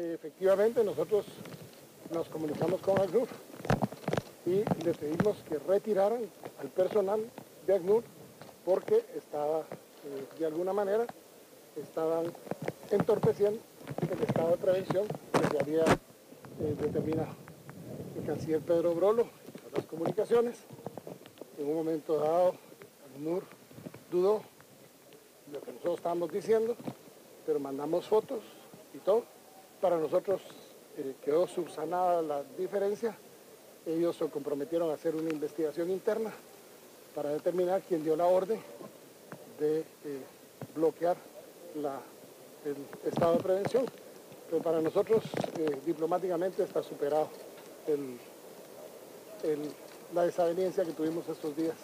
efectivamente nosotros nos comunicamos con ACNUR y le pedimos que retiraran al personal de ACNUR porque estaba, eh, de alguna manera, estaban entorpeciendo el estado de prevención que se había eh, determinado. El canciller Pedro Brolo, las comunicaciones, en un momento dado, ACNUR dudó de lo que nosotros estábamos diciendo, pero mandamos fotos y todo. Para nosotros eh, quedó subsanada la diferencia. Ellos se comprometieron a hacer una investigación interna para determinar quién dio la orden de eh, bloquear el estado de prevención. Pero para nosotros eh, diplomáticamente está superado la desaveniencia que tuvimos estos días.